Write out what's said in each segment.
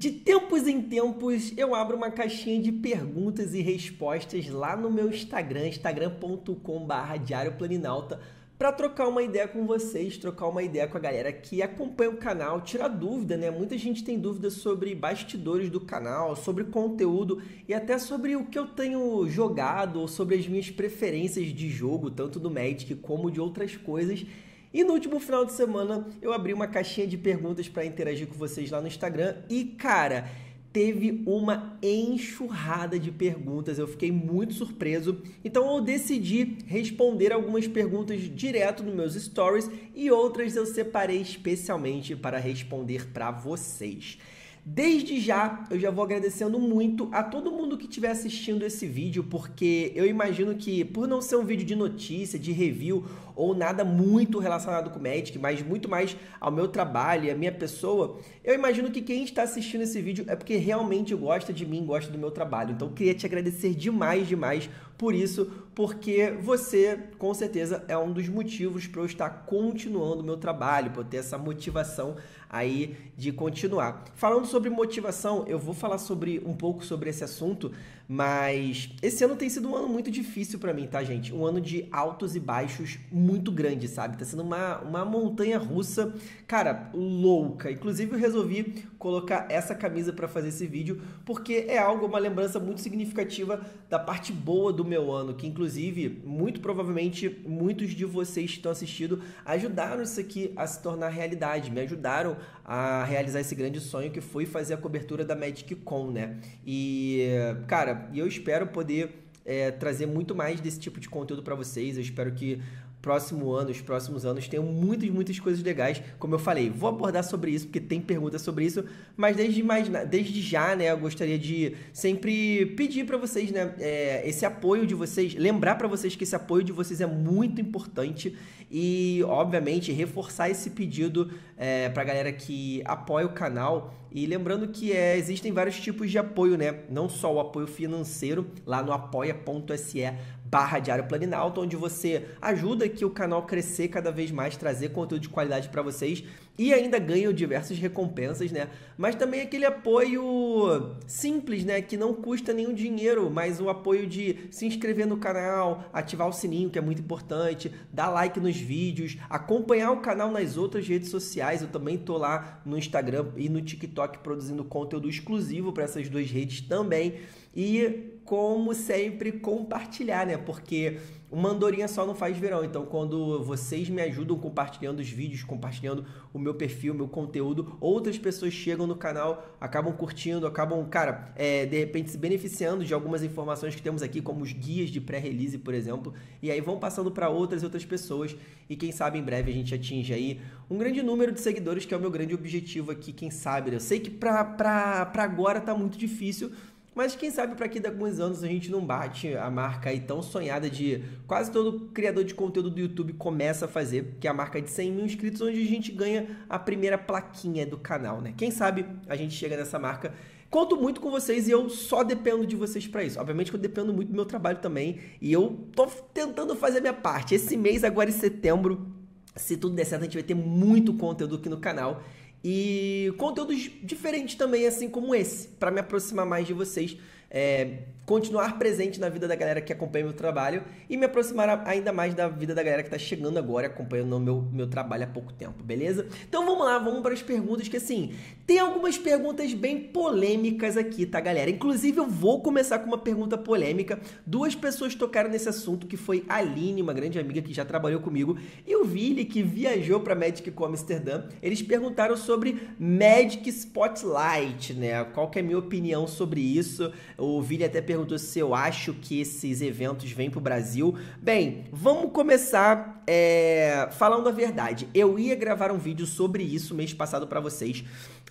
De tempos em tempos eu abro uma caixinha de perguntas e respostas lá no meu Instagram, instagram.com.br Diário Planinalta, para trocar uma ideia com vocês, trocar uma ideia com a galera que acompanha o canal, tirar dúvida, né? Muita gente tem dúvidas sobre bastidores do canal, sobre conteúdo e até sobre o que eu tenho jogado ou sobre as minhas preferências de jogo, tanto do Magic como de outras coisas. E no último final de semana eu abri uma caixinha de perguntas para interagir com vocês lá no Instagram e, cara, teve uma enxurrada de perguntas. Eu fiquei muito surpreso. Então eu decidi responder algumas perguntas direto nos meus stories e outras eu separei especialmente para responder para vocês. Desde já, eu já vou agradecendo muito a todo mundo que estiver assistindo esse vídeo, porque eu imagino que, por não ser um vídeo de notícia, de review ou nada muito relacionado com Magic, mas muito mais ao meu trabalho e à minha pessoa, eu imagino que quem está assistindo esse vídeo é porque realmente gosta de mim, gosta do meu trabalho. Então, queria te agradecer demais, demais por isso, porque você, com certeza, é um dos motivos para eu estar continuando o meu trabalho, para eu ter essa motivação aí de continuar. Falando sobre motivação, eu vou falar sobre um pouco sobre esse assunto, mas esse ano tem sido um ano muito difícil para mim, tá, gente? Um ano de altos e baixos muito grande, sabe? Tá sendo uma, uma montanha russa, cara, louca. Inclusive, eu resolvi colocar essa camisa para fazer esse vídeo, porque é algo, uma lembrança muito significativa da parte boa do meu ano, que inclusive, muito provavelmente, muitos de vocês que estão assistindo ajudaram isso aqui a se tornar realidade, me ajudaram a realizar esse grande sonho que foi fazer a cobertura da Magic Con, né? E, cara, eu espero poder é, trazer muito mais desse tipo de conteúdo para vocês. Eu espero que próximo ano, os próximos anos, tenham muitas, muitas coisas legais. Como eu falei, vou abordar sobre isso, porque tem perguntas sobre isso, mas desde, mais, desde já, né, eu gostaria de sempre pedir para vocês, né, é, esse apoio de vocês, lembrar para vocês que esse apoio de vocês é muito importante e, obviamente, reforçar esse pedido é, para a galera que apoia o canal. E lembrando que é, existem vários tipos de apoio, né? Não só o apoio financeiro lá no apoia.se barra Diário Planinalto, onde você ajuda que o canal crescer cada vez mais, trazer conteúdo de qualidade para vocês e ainda ganham diversas recompensas, né? Mas também aquele apoio simples, né? Que não custa nenhum dinheiro, mas o apoio de se inscrever no canal, ativar o sininho, que é muito importante, dar like nos vídeos, acompanhar o canal nas outras redes sociais. Eu também tô lá no Instagram e no TikTok produzindo conteúdo exclusivo para essas duas redes também. E como sempre, compartilhar, né? Porque uma andorinha só não faz verão. Então, quando vocês me ajudam compartilhando os vídeos, compartilhando o meu perfil, meu conteúdo, outras pessoas chegam no canal, acabam curtindo, acabam, cara, é, de repente se beneficiando de algumas informações que temos aqui, como os guias de pré-release, por exemplo, e aí vão passando para outras e outras pessoas. E quem sabe em breve a gente atinge aí um grande número de seguidores, que é o meu grande objetivo aqui, quem sabe. Né? Eu sei que pra agora tá muito difícil mas quem sabe para que daqui a alguns anos a gente não bate a marca aí tão sonhada de quase todo criador de conteúdo do YouTube começa a fazer, que é a marca de 100 mil inscritos, onde a gente ganha a primeira plaquinha do canal, né? Quem sabe a gente chega nessa marca. Conto muito com vocês e eu só dependo de vocês para isso. Obviamente que eu dependo muito do meu trabalho também e eu tô tentando fazer a minha parte. Esse mês, agora em setembro, se tudo der certo, a gente vai ter muito conteúdo aqui no canal e conteúdos diferentes também, assim como esse, para me aproximar mais de vocês. É, continuar presente na vida da galera que acompanha meu trabalho e me aproximar ainda mais da vida da galera que está chegando agora acompanhando meu, meu trabalho há pouco tempo, beleza? Então vamos lá, vamos para as perguntas que assim, tem algumas perguntas bem polêmicas aqui, tá galera? Inclusive eu vou começar com uma pergunta polêmica. Duas pessoas tocaram nesse assunto, que foi a Aline, uma grande amiga que já trabalhou comigo, e o Vili, que viajou para Magic com Amsterdã. Eles perguntaram sobre Magic Spotlight, né? Qual que é a minha opinião sobre isso? O Vili até perguntou se eu acho que esses eventos vêm para o Brasil. Bem, vamos começar é, falando a verdade. Eu ia gravar um vídeo sobre isso mês passado para vocês.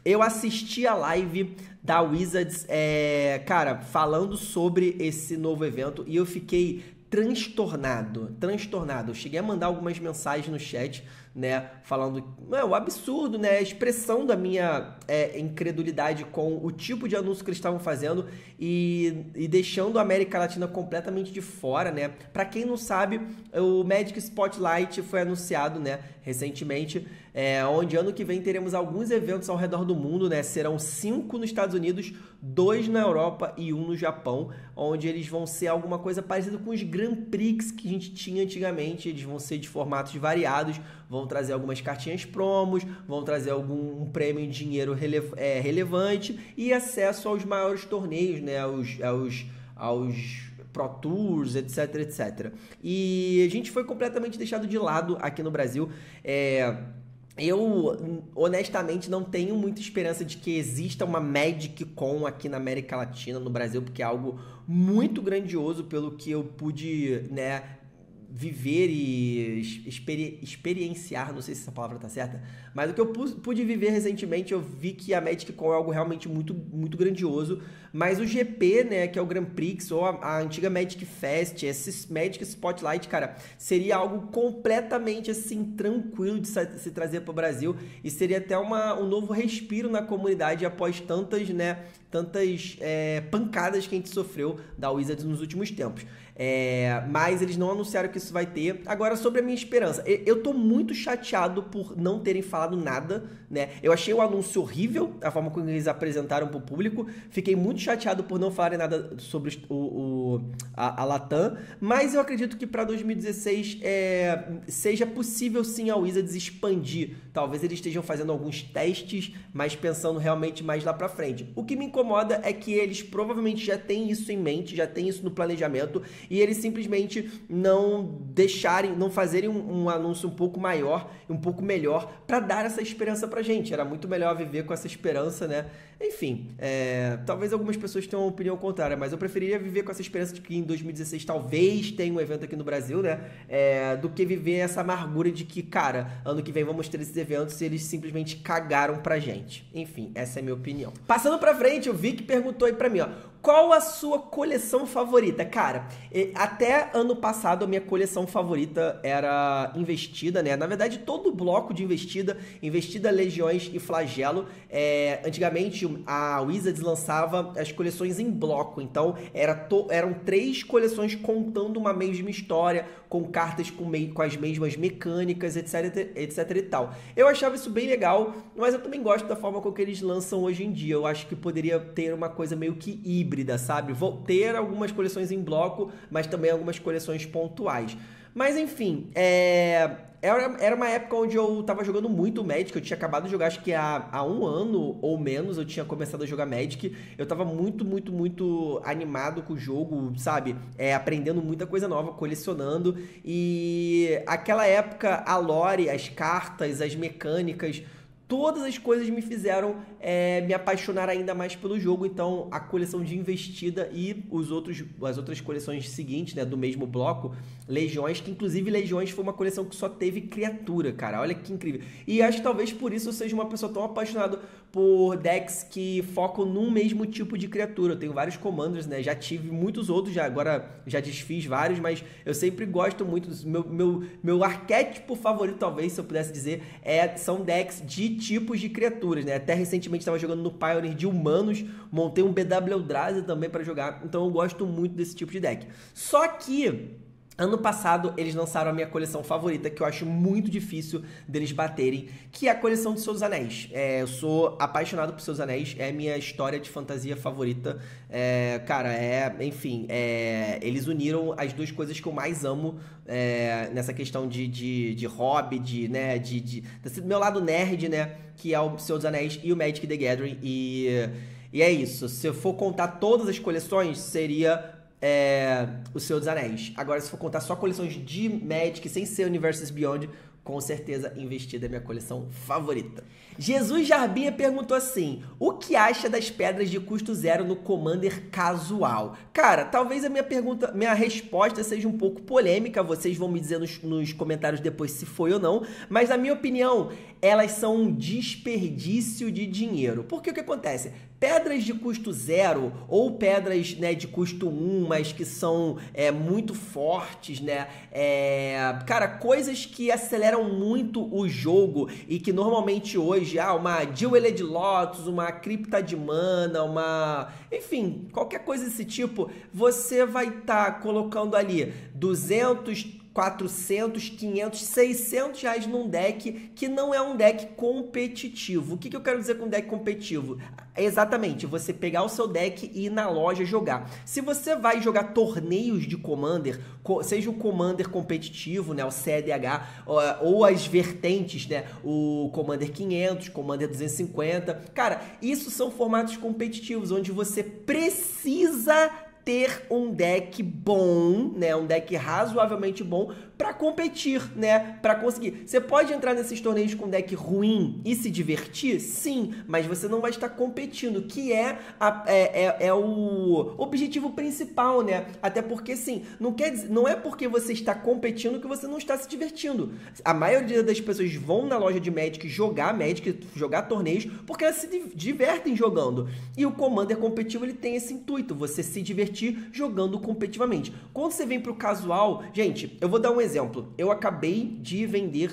Eu assisti a live da Wizards, é, cara, falando sobre esse novo evento e eu fiquei transtornado, transtornado. Eu cheguei a mandar algumas mensagens no chat né? Falando é, o absurdo, né? A expressão da minha é, incredulidade com o tipo de anúncio que eles estavam fazendo e, e deixando a América Latina completamente de fora, né? Para quem não sabe, o Magic Spotlight foi anunciado, né? Recentemente, é, onde ano que vem teremos alguns eventos ao redor do mundo, né? Serão cinco nos Estados Unidos, dois na Europa e um no Japão, onde eles vão ser alguma coisa parecida com os Grand Prix que a gente tinha antigamente. Eles vão ser de formatos variados, vão trazer algumas cartinhas promos, vão trazer algum um prêmio em dinheiro rele, é, relevante e acesso aos maiores torneios, né? Aos, aos, aos Pro Tours, etc, etc. E a gente foi completamente deixado de lado aqui no Brasil. É, eu honestamente não tenho muita esperança de que exista uma Magic Con aqui na América Latina, no Brasil, porque é algo muito grandioso pelo que eu pude, né, viver e experi experienciar, não sei se essa palavra tá certa, mas o que eu pude viver recentemente, eu vi que a Magic Con é algo realmente muito, muito grandioso, mas o GP, né, que é o Grand Prix, ou a, a antiga Magic Fest, esse Magic Spotlight, cara, seria algo completamente, assim, tranquilo de se trazer para o Brasil e seria até uma, um novo respiro na comunidade após tantas, né, tantas é, pancadas que a gente sofreu da Wizards nos últimos tempos. É, mas eles não anunciaram que isso vai ter. Agora, sobre a minha esperança, eu tô muito chateado por não terem falado nada, né? Eu achei o anúncio horrível, a forma como eles apresentaram pro público. Fiquei muito chateado por não falarem nada sobre o, o a, a, Latam, mas eu acredito que para 2016 é, seja possível sim a Wizards expandir. Talvez eles estejam fazendo alguns testes, mas pensando realmente mais lá para frente. O que me incomoda é que eles provavelmente já têm isso em mente, já têm isso no planejamento e eles simplesmente não deixarem, não fazerem um, um anúncio um pouco maior, um pouco melhor para dar essa esperança pra gente. Era muito melhor viver com essa esperança, né? Enfim, é, talvez algumas pessoas tenham uma opinião contrária, mas eu preferiria viver com essa esperança de que em 2016 talvez tenha um evento aqui no Brasil, né? É, do que viver essa amargura de que, cara, ano que vem vamos ter esses eventos e eles simplesmente cagaram pra gente. Enfim, essa é a minha opinião. Passando pra frente, o Vic perguntou aí pra mim, ó. Qual a sua coleção favorita? Cara, até ano passado a minha coleção favorita era Investida, né? Na verdade, todo o bloco de Investida, Investida, Legiões e Flagelo. É, antigamente a Wizards lançava as coleções em bloco, então era eram três coleções contando uma mesma história, com cartas com, com as mesmas mecânicas, etc, etc e tal. Eu achava isso bem legal, mas eu também gosto da forma com que eles lançam hoje em dia. Eu acho que poderia ter uma coisa meio que híbrida, sabe? Vou ter algumas coleções em bloco, mas também algumas coleções pontuais. Mas enfim, é... era, uma época onde eu tava jogando muito Magic. Eu tinha acabado de jogar, acho que há, há um ano ou menos eu tinha começado a jogar Magic. Eu tava muito, muito, muito animado com o jogo, sabe? É, aprendendo muita coisa nova, colecionando. E aquela época, a lore, as cartas, as mecânicas todas as coisas me fizeram é, me apaixonar ainda mais pelo jogo. Então, a coleção de investida e os outros, as outras coleções seguintes, né, do mesmo bloco, Legiões, que inclusive Legiões foi uma coleção que só teve criatura, cara. Olha que incrível. E acho que talvez por isso eu seja uma pessoa tão apaixonada por decks que focam num mesmo tipo de criatura. Eu tenho vários commanders, né? Já tive muitos outros, já agora já desfiz vários, mas eu sempre gosto muito. Meu, meu, meu arquétipo favorito, talvez, se eu pudesse dizer, é, são decks de tipos de criaturas, né? Até recentemente estava jogando no Pioneer de humanos, montei um BW Eldrazi também para jogar, então eu gosto muito desse tipo de deck. Só que Ano passado eles lançaram a minha coleção favorita, que eu acho muito difícil deles baterem, que é a coleção de Seus Anéis. É, eu sou apaixonado por Seus Anéis, é a minha história de fantasia favorita. É, cara, é, enfim, é, eles uniram as duas coisas que eu mais amo é, nessa questão de, de, de hobby, de, né, de, de, desse meu lado nerd, né, que é o Seus Anéis e o Magic the Gathering. E, e é isso. Se eu for contar todas as coleções, seria é, O Senhor dos Anéis. Agora, se for contar só coleções de Magic sem ser Universes Beyond, com certeza investida é minha coleção favorita. Jesus Jarbinha perguntou assim: o que acha das pedras de custo zero no Commander casual? Cara, talvez a minha pergunta, minha resposta seja um pouco polêmica, vocês vão me dizer nos, nos comentários depois se foi ou não, mas na minha opinião, elas são um desperdício de dinheiro. Porque o que acontece? Pedras de custo zero ou pedras né, de custo 1, um, mas que são é, muito fortes, né? É, cara, coisas que aceleram muito o jogo e que normalmente hoje, ah, uma Jeweled Lotus, uma cripta de mana, uma. Enfim, qualquer coisa desse tipo, você vai estar tá colocando ali 200, 400, 500, 600 reais num deck que não é um deck competitivo. O que, que eu quero dizer com deck competitivo? Exatamente você pegar o seu deck e ir na loja jogar. Se você vai jogar torneios de Commander, seja o Commander competitivo, né, o CDH, ou as vertentes, né, o Commander 500, Commander 250, cara, isso são formatos competitivos onde você precisa ter um deck bom, né, um deck razoavelmente bom para competir, né? Para conseguir. Você pode entrar nesses torneios com deck ruim e se divertir? Sim, mas você não vai estar competindo, que é, a, é, é, é, o objetivo principal, né? Até porque, sim, não, quer dizer, não é porque você está competindo que você não está se divertindo. A maioria das pessoas vão na loja de Magic jogar Magic, jogar torneios, porque elas se divertem jogando. E o Commander competitivo ele tem esse intuito, você se divertir jogando competitivamente. Quando você vem pro casual, gente, eu vou dar um exemplo exemplo, eu acabei de vender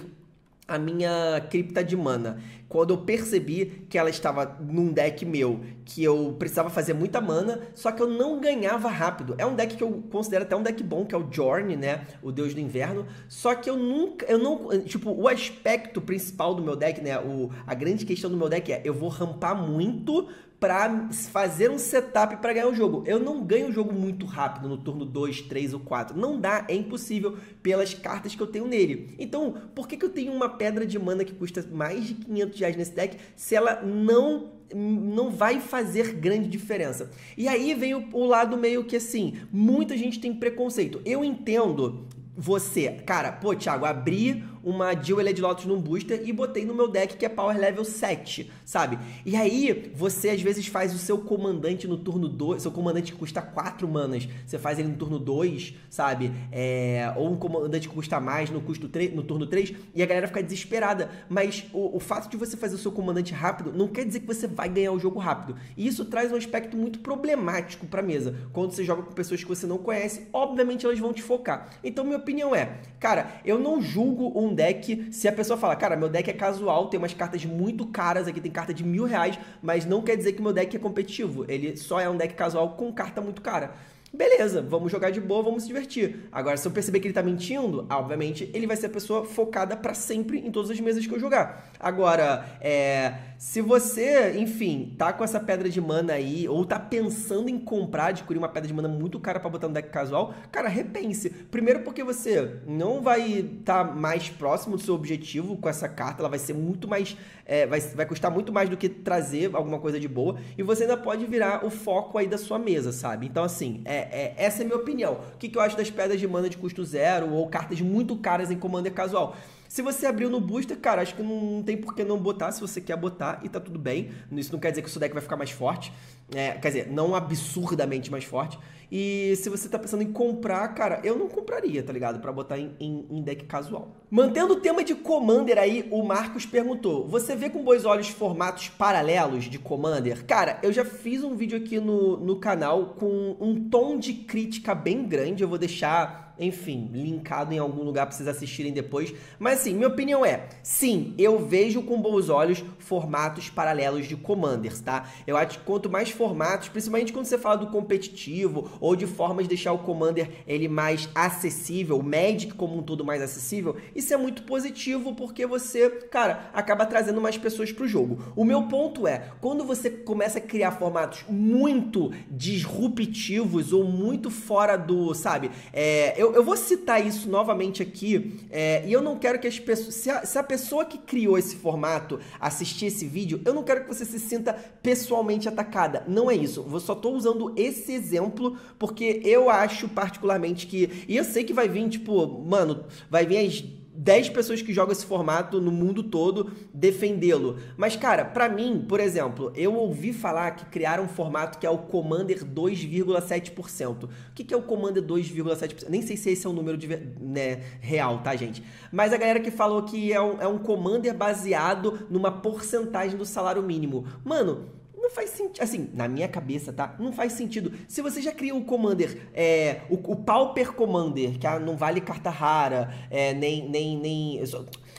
a minha cripta de mana. Quando eu percebi que ela estava num deck meu, que eu precisava fazer muita mana, só que eu não ganhava rápido. É um deck que eu considero até um deck bom, que é o Jorn, né? O Deus do Inverno. Só que eu nunca, eu não, tipo, o aspecto principal do meu deck, né? O, a grande questão do meu deck é, eu vou rampar muito para fazer um setup para ganhar o jogo. Eu não ganho o jogo muito rápido no turno 2, 3 ou 4. Não dá, é impossível pelas cartas que eu tenho nele. Então, por que, que eu tenho uma pedra de mana que custa mais de 500 reais nesse deck se ela não não vai fazer grande diferença. E aí vem o, o lado meio que assim, muita gente tem preconceito. Eu entendo você, cara, pô, Thiago, abri uma Jeweled Lotus num booster e botei no meu deck que é Power Level 7, sabe? E aí, você às vezes faz o seu comandante no turno 2, seu comandante que custa 4 manas, você faz ele no turno 2, sabe? É, ou um comandante que custa mais no, custo 3, no turno 3, e a galera fica desesperada. Mas o, o fato de você fazer o seu comandante rápido não quer dizer que você vai ganhar o jogo rápido. E isso traz um aspecto muito problemático pra mesa. Quando você joga com pessoas que você não conhece, obviamente elas vão te focar. Então, minha opinião é, cara, eu não julgo um deck, se a pessoa fala, cara, meu deck é casual, tem umas cartas muito caras aqui, tem carta de mil reais, mas não quer dizer que meu deck é competitivo. Ele só é um deck casual com carta muito cara beleza, vamos jogar de boa, vamos se divertir. Agora, se eu perceber que ele tá mentindo, obviamente, ele vai ser a pessoa focada para sempre em todas as mesas que eu jogar. Agora, é, se você, enfim, tá com essa pedra de mana aí, ou tá pensando em comprar, adquirir uma pedra de mana muito cara para botar no deck casual, cara, repense. Primeiro porque você não vai estar tá mais próximo do seu objetivo com essa carta, ela vai ser muito mais, é, vai, vai custar muito mais do que trazer alguma coisa de boa, e você ainda pode virar o foco aí da sua mesa, sabe? Então, assim, é, é, essa é a minha opinião. O que, que eu acho das pedras de mana de custo zero ou cartas muito caras em Commander casual? Se você abriu no booster, cara, acho que não, tem por que não botar se você quer botar e tá tudo bem. Isso não quer dizer que o seu deck vai ficar mais forte. É, quer dizer, não absurdamente mais forte. E se você tá pensando em comprar, cara, eu não compraria, tá ligado? Para botar em, em, em, deck casual. Mantendo o tema de Commander aí, o Marcos perguntou: Você vê com bons olhos formatos paralelos de Commander? Cara, eu já fiz um vídeo aqui no, no canal com um tom de crítica bem grande. Eu vou deixar enfim, linkado em algum lugar para vocês assistirem depois. Mas assim, minha opinião é, sim, eu vejo com bons olhos formatos paralelos de Commanders, tá? Eu acho que quanto mais formatos, principalmente quando você fala do competitivo ou de formas de deixar o Commander ele mais acessível, o Magic como um todo mais acessível, isso é muito positivo porque você, cara, acaba trazendo mais pessoas pro jogo. O meu ponto é, quando você começa a criar formatos muito disruptivos ou muito fora do, sabe, é, eu eu, eu vou citar isso novamente aqui, é, e eu não quero que as pessoas. Se a, se a pessoa que criou esse formato assistir esse vídeo, eu não quero que você se sinta pessoalmente atacada. Não é isso. Eu só estou usando esse exemplo porque eu acho particularmente que. E eu sei que vai vir, tipo, mano, vai vir as 10 pessoas que jogam esse formato no mundo todo defendê-lo. Mas, cara, para mim, por exemplo, eu ouvi falar que criaram um formato que é o Commander 2,7%. O que é o Commander 2,7%? Nem sei se esse é um número de, né, real, tá, gente? Mas a galera que falou que é um, é um Commander baseado numa porcentagem do salário mínimo. Mano, não faz sentido. Assim, na minha cabeça, tá? Não faz sentido. Se você já criou o Commander, é, o, o Pauper Commander, que ah, não vale carta rara, é, nem. nem, nem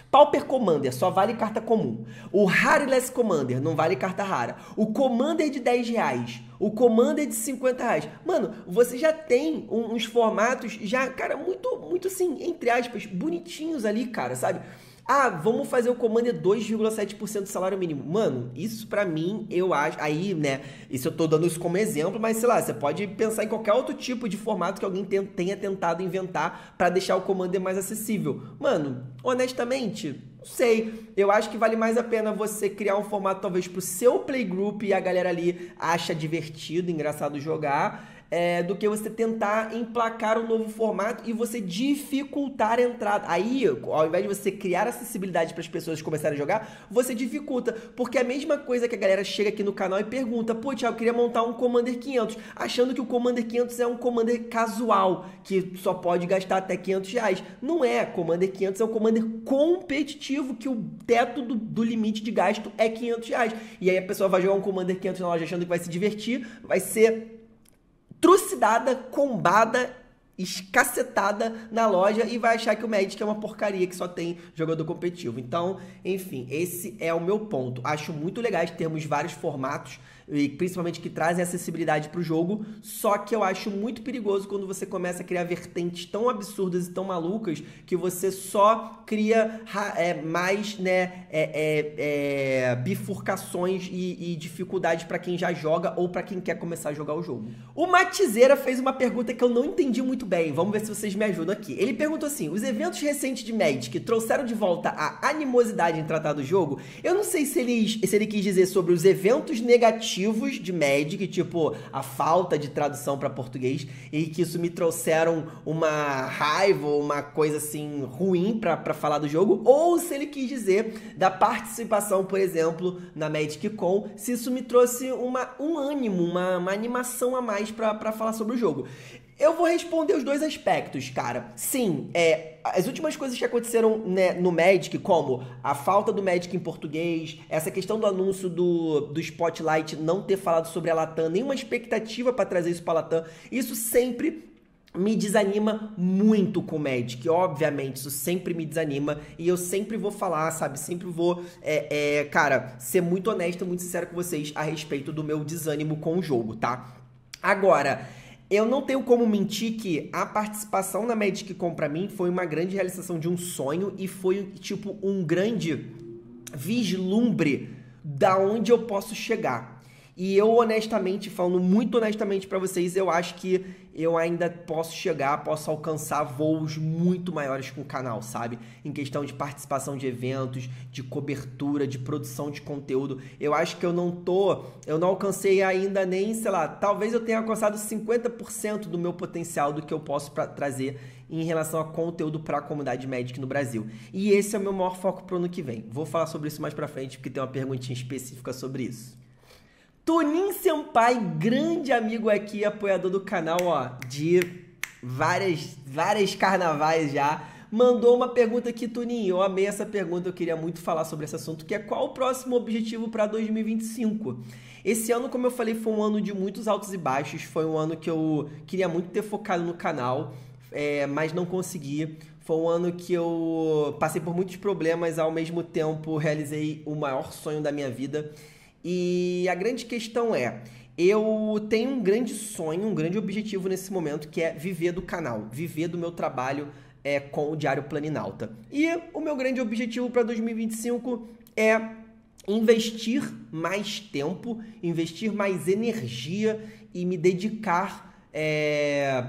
Pauper Commander só vale carta comum. O Rareless Commander não vale carta rara. O Commander de 10 reais. O Commander de 50 reais. Mano, você já tem uns formatos já, cara, muito, muito assim, entre aspas, bonitinhos ali, cara, sabe? Ah, vamos fazer o comando 2,7% do salário mínimo. Mano, isso para mim, eu acho. Aí, né? Isso eu tô dando isso como exemplo, mas sei lá, você pode pensar em qualquer outro tipo de formato que alguém tenha tentado inventar para deixar o comando mais acessível. Mano, honestamente, não sei. Eu acho que vale mais a pena você criar um formato talvez pro seu playgroup e a galera ali acha divertido, engraçado jogar é, do que você tentar emplacar um novo formato e você dificultar a entrada. Aí, ao invés de você criar acessibilidade para as pessoas começarem a jogar, você dificulta. Porque é a mesma coisa que a galera chega aqui no canal e pergunta: pô, Thiago, eu queria montar um Commander 500, achando que o Commander 500 é um Commander casual, que só pode gastar até 500 reais. Não é. Commander 500 é um Commander competitivo, que o teto do, do limite de gasto é 500 reais. E aí a pessoa vai jogar um Commander 500 na loja achando que vai se divertir, vai ser trucidada, combada, escacetada na loja e vai achar que o Magic é uma porcaria que só tem jogador competitivo. Então, enfim, esse é o meu ponto. Acho muito legal termos vários formatos e principalmente que trazem acessibilidade para o jogo. Só que eu acho muito perigoso quando você começa a criar vertentes tão absurdas e tão malucas que você só cria é, mais né, é, é, é bifurcações e, e dificuldades para quem já joga ou para quem quer começar a jogar o jogo. O Matizeira fez uma pergunta que eu não entendi muito bem. Vamos ver se vocês me ajudam aqui. Ele perguntou assim: os eventos recentes de Magic trouxeram de volta a animosidade em tratar do jogo? Eu não sei se ele, se ele quis dizer sobre os eventos negativos de Magic, tipo a falta de tradução para português, e que isso me trouxeram uma raiva, uma coisa assim ruim para falar do jogo, ou se ele quis dizer da participação, por exemplo, na Magic Con, se isso me trouxe uma, um ânimo, uma, uma animação a mais para falar sobre o jogo. Eu vou responder os dois aspectos, cara. Sim, é, as últimas coisas que aconteceram né, no Magic, como a falta do Magic em português, essa questão do anúncio do, do Spotlight não ter falado sobre a Latam, nenhuma expectativa para trazer isso para a Latam, isso sempre me desanima muito com o Magic, obviamente, isso sempre me desanima e eu sempre vou falar, sabe, sempre vou, é, é, cara, ser muito honesto, muito sincero com vocês a respeito do meu desânimo com o jogo, tá? Agora, eu não tenho como mentir que a participação na Magic Con pra mim foi uma grande realização de um sonho e foi tipo um grande vislumbre da onde eu posso chegar. E eu honestamente, falando muito honestamente para vocês, eu acho que eu ainda posso chegar, posso alcançar voos muito maiores com o canal, sabe? Em questão de participação de eventos, de cobertura, de produção de conteúdo. Eu acho que eu não tô, eu não alcancei ainda nem, sei lá, talvez eu tenha alcançado 50% do meu potencial do que eu posso pra, trazer em relação a conteúdo para a comunidade Magic no Brasil. E esse é o meu maior foco pro ano que vem. Vou falar sobre isso mais para frente porque tem uma perguntinha específica sobre isso. Tonin Senpai, grande amigo aqui, apoiador do canal, ó, de várias, várias carnavais já, mandou uma pergunta aqui, Toninho. Eu amei essa pergunta, eu queria muito falar sobre esse assunto, que é qual o próximo objetivo para 2025? Esse ano, como eu falei, foi um ano de muitos altos e baixos, foi um ano que eu queria muito ter focado no canal, é, mas não consegui. Foi um ano que eu passei por muitos problemas, ao mesmo tempo realizei o maior sonho da minha vida, e a grande questão é, eu tenho um grande sonho, um grande objetivo nesse momento, que é viver do canal, viver do meu trabalho é, com o Diário Planinalta. E o meu grande objetivo para 2025 é investir mais tempo, investir mais energia e me dedicar é,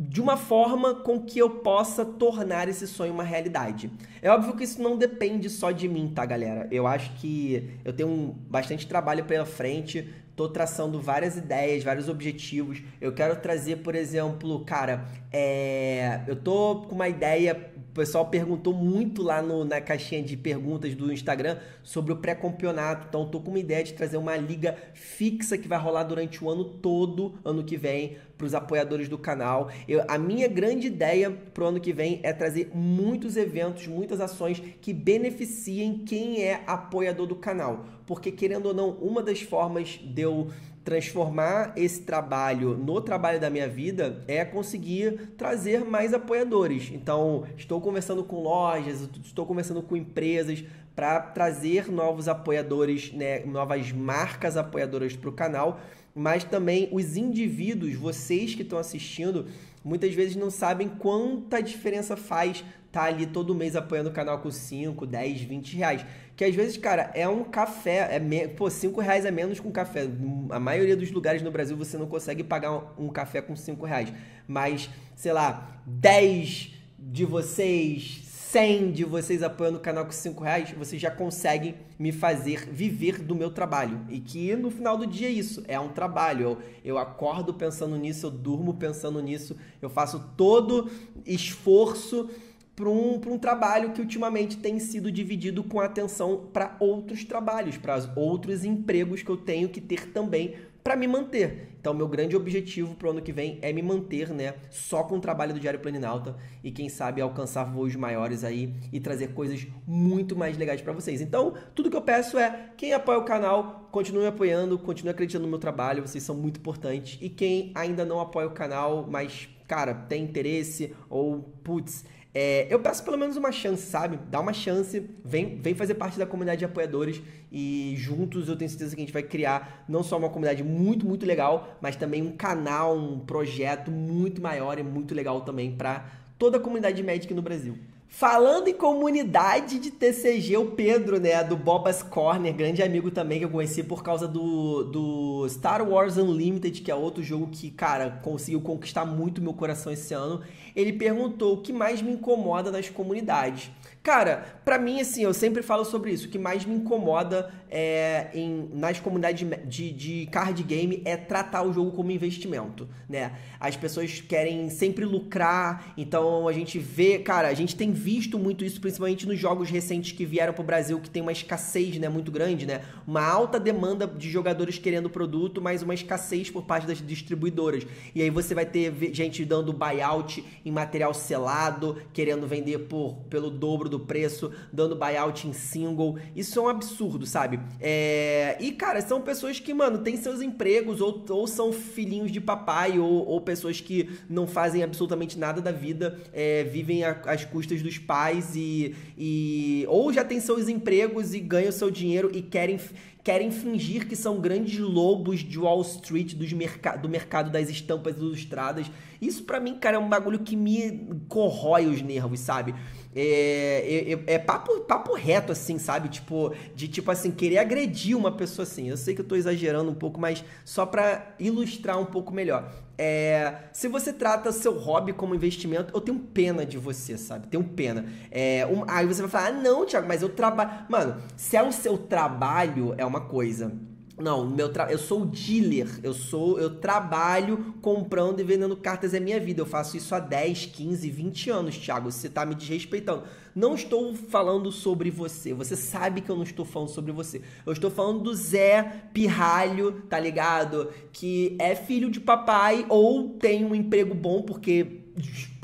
de uma forma com que eu possa tornar esse sonho uma realidade. É óbvio que isso não depende só de mim, tá, galera? Eu acho que eu tenho bastante trabalho pela frente, tô traçando várias ideias, vários objetivos. Eu quero trazer, por exemplo, cara, é... eu tô com uma ideia o pessoal perguntou muito lá no, na caixinha de perguntas do Instagram sobre o pré-campeonato. Então, estou com uma ideia de trazer uma liga fixa que vai rolar durante o ano todo, ano que vem, para os apoiadores do canal. Eu, a minha grande ideia para o ano que vem é trazer muitos eventos, muitas ações que beneficiem quem é apoiador do canal. Porque, querendo ou não, uma das formas de eu transformar esse trabalho no trabalho da minha vida é conseguir trazer mais apoiadores. Então, estou conversando com lojas, estou conversando com empresas para trazer novos apoiadores, né, novas marcas apoiadoras para o canal, mas também os indivíduos, vocês que estão assistindo, muitas vezes não sabem quanta diferença faz tá ali todo mês apoiando o canal com 5, 10, 20 reais. Que às vezes, cara, é um café, é me... pô, 5 reais é menos com café. A maioria dos lugares no Brasil você não consegue pagar um café com 5 reais. Mas, sei lá, 10 de vocês, 100 de vocês apoiando o canal com 5 reais, vocês já conseguem me fazer viver do meu trabalho. E que no final do dia é isso, é um trabalho. Eu, eu acordo pensando nisso, eu durmo pensando nisso, eu faço todo esforço para um, um trabalho que ultimamente tem sido dividido com atenção para outros trabalhos, para outros empregos que eu tenho que ter também para me manter. Então, meu grande objetivo para o ano que vem é me manter, né, só com o trabalho do Diário Planinalta e quem sabe alcançar voos maiores aí e trazer coisas muito mais legais para vocês. Então, tudo que eu peço é quem apoia o canal, continue apoiando, continue acreditando no meu trabalho, vocês são muito importantes. E quem ainda não apoia o canal, mas cara, tem interesse ou putz, é, eu peço pelo menos uma chance, sabe? Dá uma chance, vem, vem fazer parte da comunidade de apoiadores e juntos eu tenho certeza que a gente vai criar não só uma comunidade muito, muito legal, mas também um canal, um projeto muito maior e muito legal também para toda a comunidade de Magic no Brasil. Falando em comunidade de TCG, o Pedro, né, do Bobas Corner, grande amigo também que eu conheci por causa do, do Star Wars Unlimited, que é outro jogo que, cara, conseguiu conquistar muito meu coração esse ano. Ele perguntou o que mais me incomoda nas comunidades. Cara, para mim, assim, eu sempre falo sobre isso. O que mais me incomoda é, em, nas comunidades de, de card game é tratar o jogo como investimento, né? As pessoas querem sempre lucrar, então a gente vê, cara, a gente tem visto muito isso, principalmente nos jogos recentes que vieram pro Brasil, que tem uma escassez, né, muito grande, né? Uma alta demanda de jogadores querendo produto, mas uma escassez por parte das distribuidoras. E aí você vai ter gente dando buyout em material selado, querendo vender por pelo dobro do preço, dando buyout em single. Isso é um absurdo, sabe? É... E, cara, são pessoas que, mano, têm seus empregos, ou, ou são filhinhos de papai, ou, ou pessoas que não fazem absolutamente nada da vida, é, vivem às custas dos pais e, e. ou já têm seus empregos e ganham seu dinheiro e querem querem fingir que são grandes lobos de Wall Street, dos merc do mercado das estampas ilustradas. Isso para mim, cara, é um bagulho que me corrói os nervos, sabe? É, é, é, papo, papo reto, assim, sabe? Tipo, de tipo assim, querer agredir uma pessoa assim. Eu sei que eu tô exagerando um pouco, mas só para ilustrar um pouco melhor. É, se você trata seu hobby como investimento, eu tenho pena de você, sabe? Tenho pena. É, um, aí você vai falar, ah, não, Thiago, mas eu trabalho. Mano, se é o seu trabalho, é uma coisa. Não, meu tra... eu sou dealer, eu sou, eu trabalho comprando e vendendo cartas é minha vida. Eu faço isso há 10, 15, 20 anos, Thiago. Você tá me desrespeitando. Não estou falando sobre você. Você sabe que eu não estou falando sobre você. Eu estou falando do Zé Pirralho, tá ligado? Que é filho de papai ou tem um emprego bom porque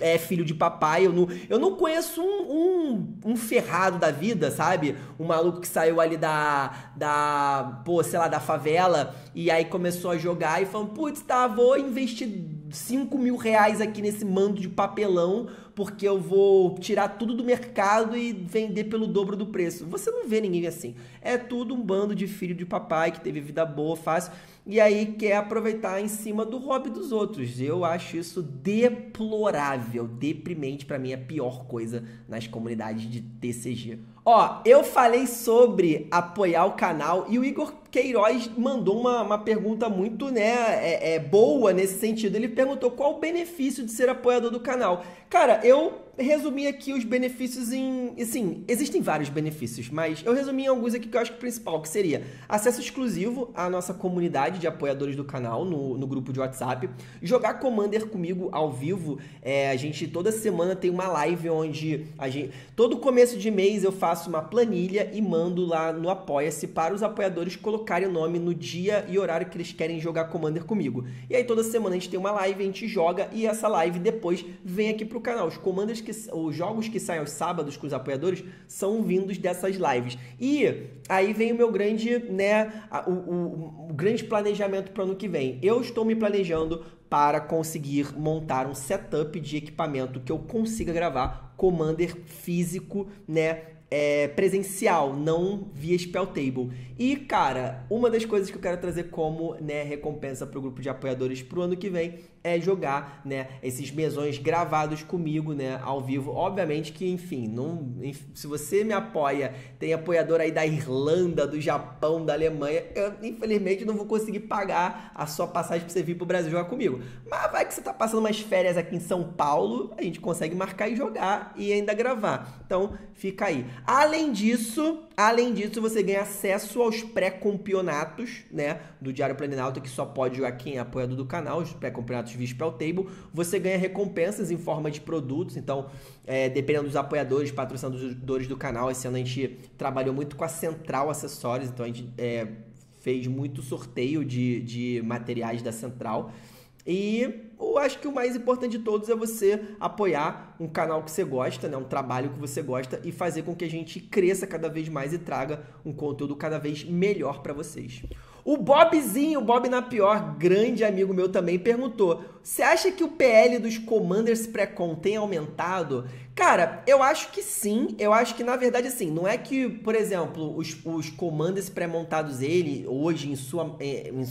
é filho de papai. Eu não, eu não conheço um, um, um, ferrado da vida, sabe? Um maluco que saiu ali da, da, pô, sei lá, da favela e aí começou a jogar e falou: putz, tá, vou investir 5 mil reais aqui nesse mando de papelão porque eu vou tirar tudo do mercado e vender pelo dobro do preço. Você não vê ninguém assim. É tudo um bando de filho de papai que teve vida boa, fácil e aí quer aproveitar em cima do hobby dos outros. Eu acho isso deplorável, deprimente, para mim é a pior coisa nas comunidades de TCG. Ó, eu falei sobre apoiar o canal e o Igor Queiroz mandou uma, uma pergunta muito né, é, é boa nesse sentido. Ele perguntou qual o benefício de ser apoiador do canal. Cara, eu resumi aqui os benefícios em. Assim, existem vários benefícios, mas eu resumi alguns aqui que eu acho que o principal, que seria acesso exclusivo à nossa comunidade de apoiadores do canal no, no grupo de WhatsApp, jogar Commander comigo ao vivo. É, a gente toda semana tem uma live onde a gente. Todo começo de mês eu faço uma planilha e mando lá no Apoia-se para os apoiadores colocarem o nome no dia e horário que eles querem jogar Commander comigo. E aí toda semana a gente tem uma live, a gente joga e essa live depois vem aqui pro canal. Os comandos que os jogos que saem aos sábados com os apoiadores são vindos dessas lives. E aí vem o meu grande, né, o, o, o grande planejamento para ano que vem. Eu estou me planejando para conseguir montar um setup de equipamento que eu consiga gravar Commander físico, né, é, presencial, não via Spell Table. E, cara, uma das coisas que eu quero trazer como né, recompensa para o grupo de apoiadores para o ano que vem é jogar, né, esses mesões gravados comigo, né, ao vivo. Obviamente que, enfim, não, se você me apoia, tem apoiador aí da Irlanda, do Japão, da Alemanha, eu infelizmente não vou conseguir pagar a sua passagem para você vir pro Brasil jogar comigo. Mas vai que você tá passando umas férias aqui em São Paulo, a gente consegue marcar e jogar e ainda gravar. Então, fica aí. Além disso, além disso, você ganha acesso aos pré-campeonatos, né, do Diário Planalto, que só pode jogar quem é apoiador do canal, os pré-campeonatos via Spell Table. Você ganha recompensas em forma de produtos, então, é, dependendo dos apoiadores, patrocinadores do canal, esse ano a gente trabalhou muito com a Central Acessórios, então a gente é, fez muito sorteio de, de materiais da Central. E eu acho que o mais importante de todos é você apoiar um canal que você gosta, né? um trabalho que você gosta e fazer com que a gente cresça cada vez mais e traga um conteúdo cada vez melhor para vocês. O Bobzinho, Bob na pior, grande amigo meu também, perguntou: Você acha que o PL dos Commanders pré-com tem aumentado? Cara, eu acho que sim. Eu acho que, na verdade, assim, não é que, por exemplo, os, os Commanders pré-montados ele, hoje, em sua. Em,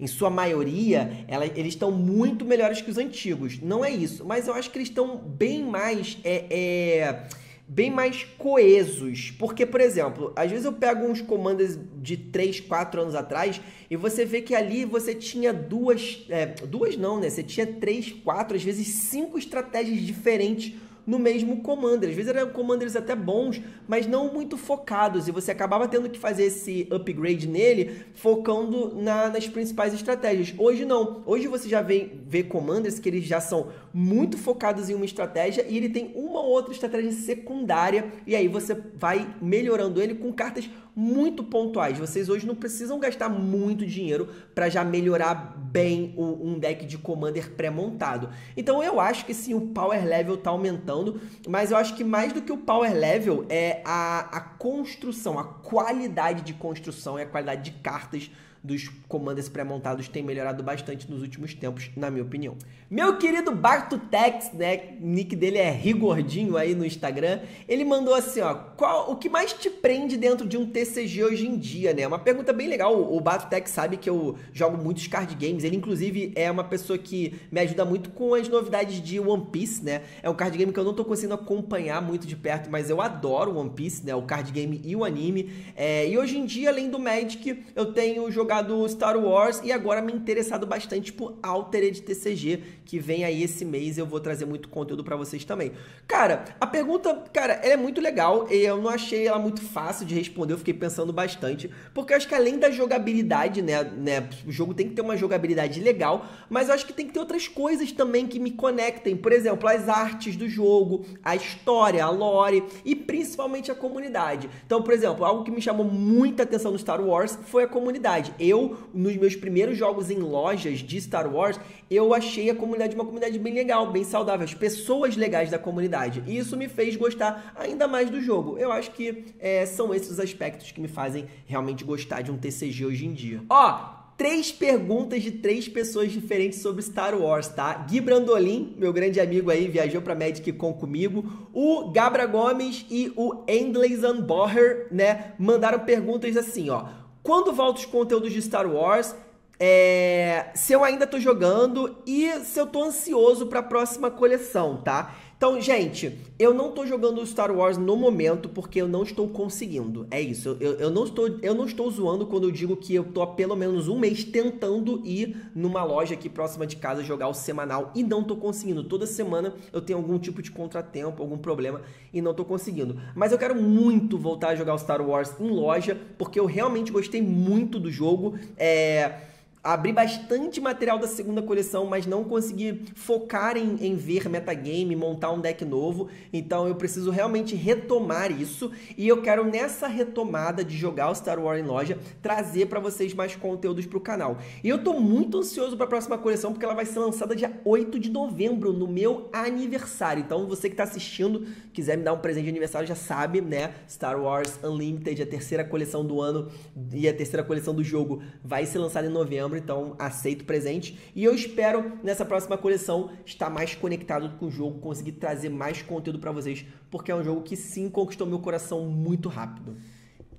em sua maioria, ela, eles estão muito melhores que os antigos. Não é isso, mas eu acho que eles estão bem mais. É, é, bem mais coesos. Porque, por exemplo, às vezes eu pego uns comandos de 3, 4 anos atrás e você vê que ali você tinha duas. É, duas não, né? Você tinha três, quatro, às vezes cinco estratégias diferentes no mesmo Commander. Às vezes eram Commanders até bons, mas não muito focados, e você acabava tendo que fazer esse upgrade nele, focando na, nas principais estratégias. Hoje não. Hoje você já vê, vê Commanders que eles já são muito focados em uma estratégia e ele tem uma ou outra estratégia secundária, e aí você vai melhorando ele com cartas muito pontuais. Vocês hoje não precisam gastar muito dinheiro para já melhorar bem um deck de Commander pré-montado. Então eu acho que sim, o power level está aumentando, mas eu acho que mais do que o power level é a, a construção, a qualidade de construção e a qualidade de cartas dos comandos pré-montados tem melhorado bastante nos últimos tempos, na minha opinião. Meu querido Bartutex, né? Nick dele é Rigordinho aí no Instagram. Ele mandou assim, ó, qual o que mais te prende dentro de um TCG hoje em dia, né? Uma pergunta bem legal. O Bartutex sabe que eu jogo muitos card games. Ele inclusive é uma pessoa que me ajuda muito com as novidades de One Piece, né? É um card game que eu não tô conseguindo acompanhar muito de perto, mas eu adoro One Piece, né? O card game e o anime. É, e hoje em dia, além do Magic, eu tenho jogado jogado Star Wars e agora me interessado bastante por Altered TCG, que vem aí esse mês eu vou trazer muito conteúdo para vocês também. Cara, a pergunta, cara, é muito legal e eu não achei ela muito fácil de responder, eu fiquei pensando bastante, porque eu acho que além da jogabilidade, né, né, o jogo tem que ter uma jogabilidade legal, mas eu acho que tem que ter outras coisas também que me conectem, por exemplo, as artes do jogo, a história, a lore e principalmente a comunidade. Então, por exemplo, algo que me chamou muita atenção no Star Wars foi a comunidade eu, nos meus primeiros jogos em lojas de Star Wars, eu achei a comunidade uma comunidade bem legal, bem saudável, as pessoas legais da comunidade. E isso me fez gostar ainda mais do jogo. Eu acho que é, são esses os aspectos que me fazem realmente gostar de um TCG hoje em dia. Ó, três perguntas de três pessoas diferentes sobre Star Wars, tá? Gui Brandolin, meu grande amigo aí, viajou pra Magic Con comigo. O Gabra Gomes e o Endleyson Boher, né, mandaram perguntas assim, ó quando volta os conteúdos de Star Wars, é, se eu ainda tô jogando e se eu tô ansioso para a próxima coleção, tá? Então, gente, eu não tô jogando Star Wars no momento porque eu não estou conseguindo. É isso. Eu, eu, não, estou, eu não estou zoando quando eu digo que eu tô há pelo menos um mês tentando ir numa loja aqui próxima de casa jogar o semanal e não tô conseguindo. Toda semana eu tenho algum tipo de contratempo, algum problema e não tô conseguindo. Mas eu quero muito voltar a jogar o Star Wars em loja porque eu realmente gostei muito do jogo. É abri bastante material da segunda coleção, mas não consegui focar em, em ver metagame, montar um deck novo. Então eu preciso realmente retomar isso. E eu quero, nessa retomada de jogar o Star Wars em loja, trazer para vocês mais conteúdos para o canal. E eu tô muito ansioso para a próxima coleção, porque ela vai ser lançada dia 8 de novembro, no meu aniversário. Então você que está assistindo, quiser me dar um presente de aniversário, já sabe, né? Star Wars Unlimited, a terceira coleção do ano e a terceira coleção do jogo vai ser lançada em novembro então aceito presente. E eu espero nessa próxima coleção estar mais conectado com o jogo, conseguir trazer mais conteúdo para vocês, porque é um jogo que sim conquistou meu coração muito rápido.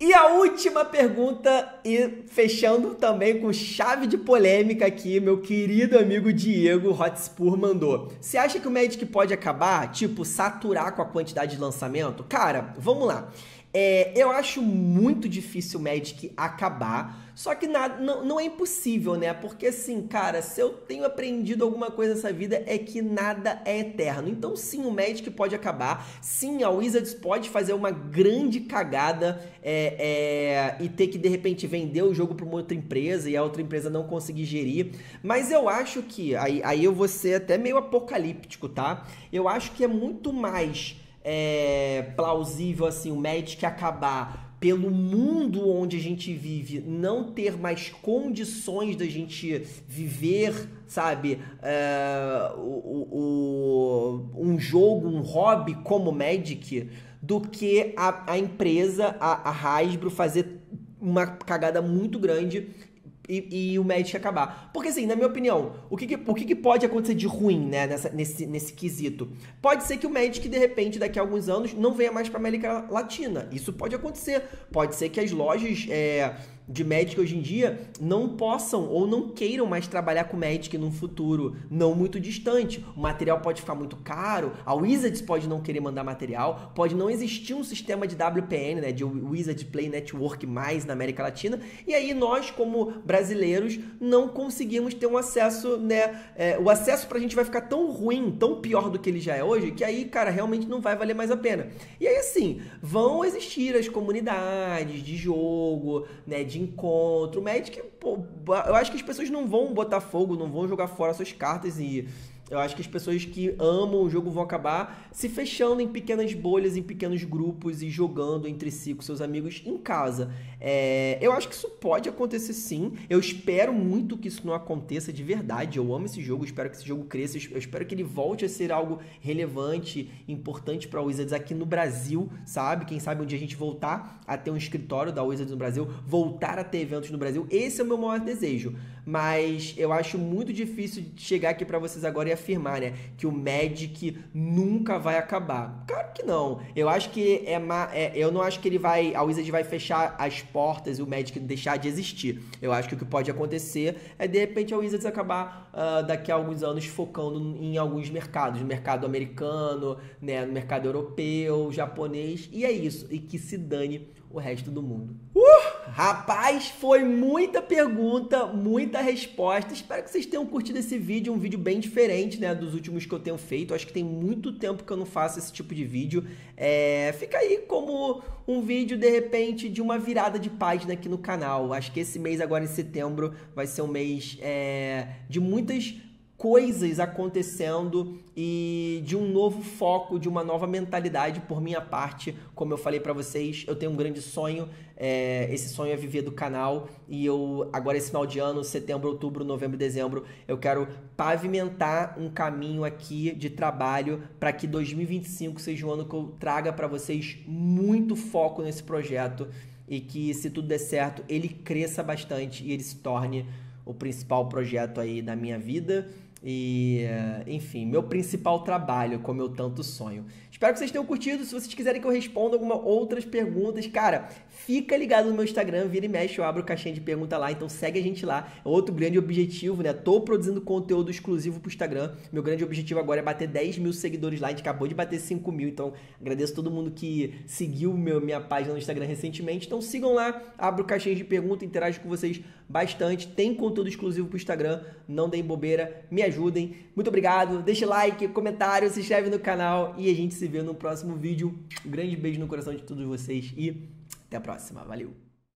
E a última pergunta, e fechando também com chave de polêmica aqui, meu querido amigo Diego Hotspur mandou. Você acha que o Magic pode acabar, tipo, saturar com a quantidade de lançamento? Cara, vamos lá. É, eu acho muito difícil o Magic acabar, só que nada, não, não é impossível, né? Porque assim, cara, se eu tenho aprendido alguma coisa nessa vida é que nada é eterno. Então sim, o Magic pode acabar, sim, a Wizards pode fazer uma grande cagada é, é, e ter que de repente vender o jogo para uma outra empresa e a outra empresa não conseguir gerir. Mas eu acho que, aí, aí eu vou ser até meio apocalíptico, tá? Eu acho que é muito mais é, plausível assim o Magic acabar pelo mundo onde a gente vive não ter mais condições da gente viver, sabe, é, o, o, um jogo, um hobby como Magic, do que a, a empresa, a, a Hasbro, fazer uma cagada muito grande e, e, o Magic acabar. Porque, assim, na minha opinião, o que, que o que, que, pode acontecer de ruim, né, nessa, nesse, nesse quesito? Pode ser que o Magic, de repente, daqui a alguns anos, não venha mais para América Latina. Isso pode acontecer. Pode ser que as lojas é, de Magic hoje em dia não possam ou não queiram mais trabalhar com Magic num futuro não muito distante. O material pode ficar muito caro, a Wizards pode não querer mandar material, pode não existir um sistema de WPN, né, de Wizard Play Network mais na América Latina, e aí nós, como brasileiros, não conseguimos ter um acesso, né, é, o acesso pra gente vai ficar tão ruim, tão pior do que ele já é hoje, que aí, cara, realmente não vai valer mais a pena. E aí, assim, vão existir as comunidades de jogo, né, de encontro. Magic, pô, eu acho que as pessoas não vão botar fogo, não vão jogar fora suas cartas e eu acho que as pessoas que amam o jogo vão acabar se fechando em pequenas bolhas, em pequenos grupos e jogando entre si com seus amigos em casa. É, eu acho que isso pode acontecer sim. Eu espero muito que isso não aconteça de verdade. Eu amo esse jogo, espero que esse jogo cresça. Eu espero que ele volte a ser algo relevante, importante para Wizards aqui no Brasil, sabe? Quem sabe um dia a gente voltar a ter um escritório da Wizards no Brasil, voltar a ter eventos no Brasil. Esse é o meu maior desejo. Mas eu acho muito difícil chegar aqui para vocês agora e afirmar, né, que o Magic nunca vai acabar. Claro que não. Eu acho que é, é, eu não acho que ele vai, a Wizard vai fechar as portas e o Magic deixar de existir. Eu acho que o que pode acontecer é de repente a Wizards acabar uh, daqui a alguns anos focando em alguns mercados, no mercado americano, né, no mercado europeu, japonês, e é isso. E que se dane o resto do mundo. Uh! Rapaz, foi muita pergunta, muita resposta. Espero que vocês tenham curtido esse vídeo, um vídeo bem diferente, né, dos últimos que eu tenho feito. Acho que tem muito tempo que eu não faço esse tipo de vídeo. É, fica aí como um vídeo, de repente, de uma virada de página aqui no canal. Acho que esse mês, agora em setembro, vai ser um mês é, de muitas coisas acontecendo e de um novo foco, de uma nova mentalidade por minha parte. Como eu falei para vocês, eu tenho um grande sonho. É, esse sonho é viver do canal e eu agora esse final de ano, setembro, outubro, novembro, dezembro, eu quero pavimentar um caminho aqui de trabalho para que 2025 seja um ano que eu traga para vocês muito foco nesse projeto e que se tudo der certo, ele cresça bastante e ele se torne o principal projeto aí da minha vida e, eh, enfim, meu principal trabalho, como eu tanto sonho. Espero que vocês tenham curtido. Se vocês quiserem que eu responda algumas outras perguntas, cara, fica ligado no meu Instagram, vira e mexe, eu abro caixinha de pergunta lá, então segue a gente lá. É outro grande objetivo, né? Tô produzindo conteúdo exclusivo pro Instagram. Meu grande objetivo agora é bater 10 mil seguidores lá. A gente acabou de bater 5 mil, então agradeço todo mundo que seguiu meu, minha página no Instagram recentemente. Então sigam lá, abro caixinha de pergunta, interajo com vocês bastante. Tem conteúdo exclusivo pro Instagram, não deem bobeira, me ajudem. Muito obrigado, deixe like, comentário, se inscreve no canal e a gente se vê no próximo vídeo. Um grande beijo no coração de todos vocês e até a próxima. Valeu!